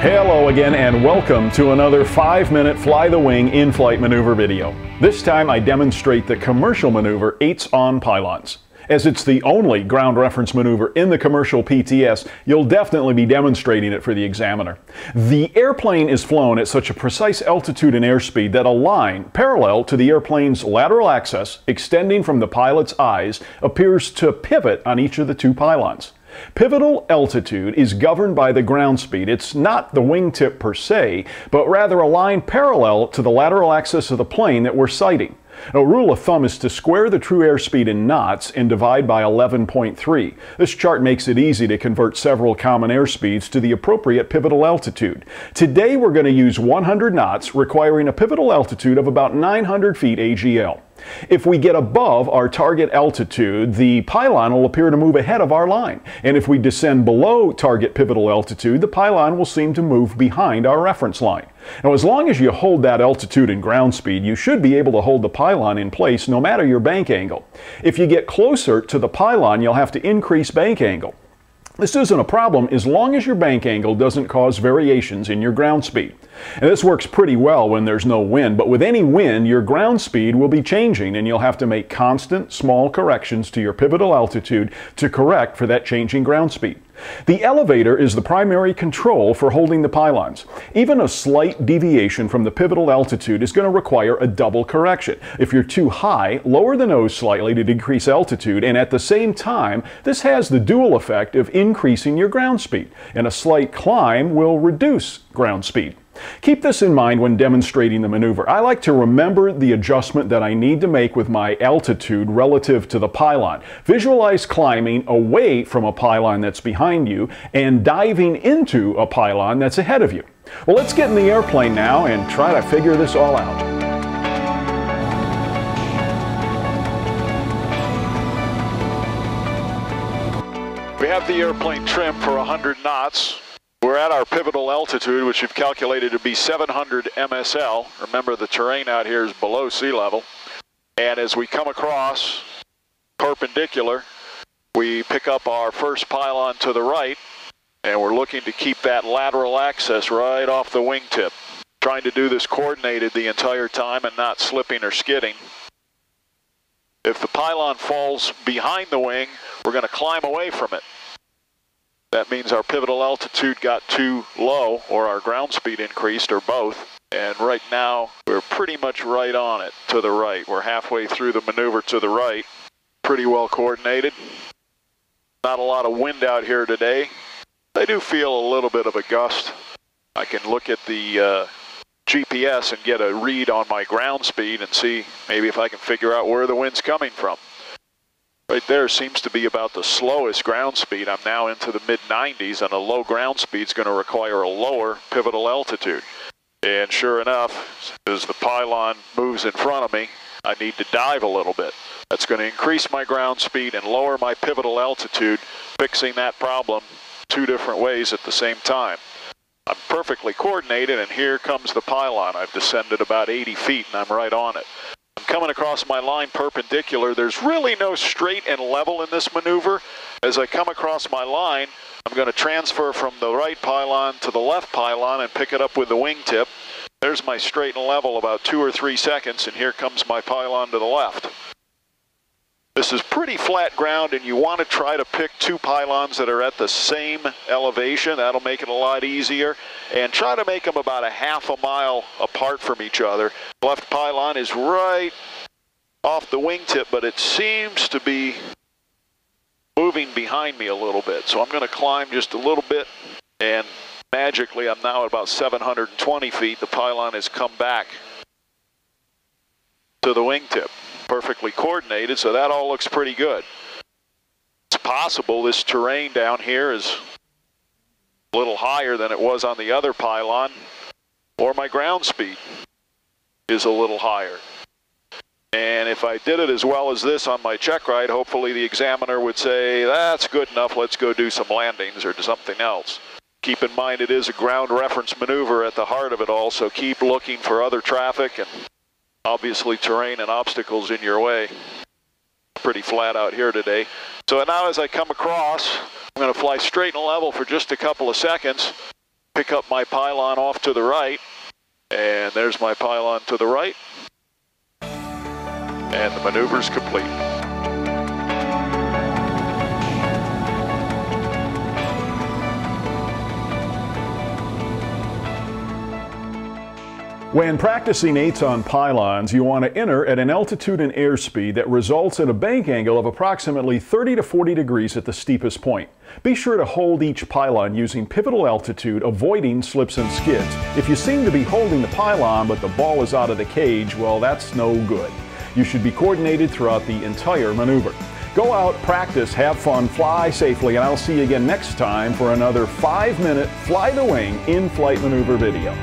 Hello again and welcome to another 5-minute fly the wing in-flight maneuver video. This time I demonstrate the commercial maneuver 8s on pylons. As it's the only ground reference maneuver in the commercial PTS, you'll definitely be demonstrating it for the examiner. The airplane is flown at such a precise altitude and airspeed that a line parallel to the airplane's lateral axis, extending from the pilot's eyes, appears to pivot on each of the two pylons. Pivotal altitude is governed by the ground speed. It's not the wingtip per se, but rather a line parallel to the lateral axis of the plane that we're sighting. A rule of thumb is to square the true airspeed in knots and divide by 11.3. This chart makes it easy to convert several common airspeeds to the appropriate pivotal altitude. Today we're going to use 100 knots, requiring a pivotal altitude of about 900 feet AGL. If we get above our target altitude, the pylon will appear to move ahead of our line. And if we descend below target pivotal altitude, the pylon will seem to move behind our reference line. Now, as long as you hold that altitude and ground speed, you should be able to hold the pylon in place no matter your bank angle. If you get closer to the pylon, you'll have to increase bank angle. This isn't a problem as long as your bank angle doesn't cause variations in your ground speed. And this works pretty well when there's no wind, but with any wind, your ground speed will be changing and you'll have to make constant small corrections to your pivotal altitude to correct for that changing ground speed. The elevator is the primary control for holding the pylons. Even a slight deviation from the pivotal altitude is going to require a double correction. If you're too high, lower the nose slightly to decrease altitude, and at the same time, this has the dual effect of increasing your ground speed, and a slight climb will reduce ground speed. Keep this in mind when demonstrating the maneuver. I like to remember the adjustment that I need to make with my altitude relative to the pylon. Visualize climbing away from a pylon that's behind you and diving into a pylon that's ahead of you. Well, let's get in the airplane now and try to figure this all out. We have the airplane trimmed for 100 knots. We're at our pivotal altitude, which we've calculated to be 700 MSL. Remember, the terrain out here is below sea level. And as we come across perpendicular, we pick up our first pylon to the right, and we're looking to keep that lateral axis right off the wingtip. Trying to do this coordinated the entire time and not slipping or skidding. If the pylon falls behind the wing, we're going to climb away from it. That means our pivotal altitude got too low or our ground speed increased or both. And right now, we're pretty much right on it to the right. We're halfway through the maneuver to the right. Pretty well coordinated. Not a lot of wind out here today. They do feel a little bit of a gust. I can look at the uh, GPS and get a read on my ground speed and see maybe if I can figure out where the wind's coming from. Right there seems to be about the slowest ground speed. I'm now into the mid 90s and a low ground speed is going to require a lower pivotal altitude. And sure enough, as the pylon moves in front of me, I need to dive a little bit. That's going to increase my ground speed and lower my pivotal altitude, fixing that problem two different ways at the same time. I'm perfectly coordinated and here comes the pylon. I've descended about 80 feet and I'm right on it coming across my line perpendicular. There's really no straight and level in this maneuver. As I come across my line, I'm going to transfer from the right pylon to the left pylon and pick it up with the wingtip. There's my straight and level about two or three seconds, and here comes my pylon to the left. This is pretty flat ground and you want to try to pick two pylons that are at the same elevation. That'll make it a lot easier. And try to make them about a half a mile apart from each other. Left pylon is right off the wingtip, but it seems to be moving behind me a little bit. So I'm going to climb just a little bit and magically I'm now at about 720 feet. The pylon has come back to the wingtip perfectly coordinated, so that all looks pretty good. It's possible this terrain down here is a little higher than it was on the other pylon, or my ground speed is a little higher. And if I did it as well as this on my check ride, hopefully the examiner would say, that's good enough, let's go do some landings or do something else. Keep in mind it is a ground reference maneuver at the heart of it all, so keep looking for other traffic and obviously terrain and obstacles in your way. Pretty flat out here today. So now as I come across, I'm going to fly straight and level for just a couple of seconds, pick up my pylon off to the right. And there's my pylon to the right. And the maneuver's complete. When practicing eights on pylons, you want to enter at an altitude and airspeed that results in a bank angle of approximately 30 to 40 degrees at the steepest point. Be sure to hold each pylon using pivotal altitude, avoiding slips and skids. If you seem to be holding the pylon but the ball is out of the cage, well, that's no good. You should be coordinated throughout the entire maneuver. Go out, practice, have fun, fly safely, and I'll see you again next time for another five minute fly the wing in flight maneuver video.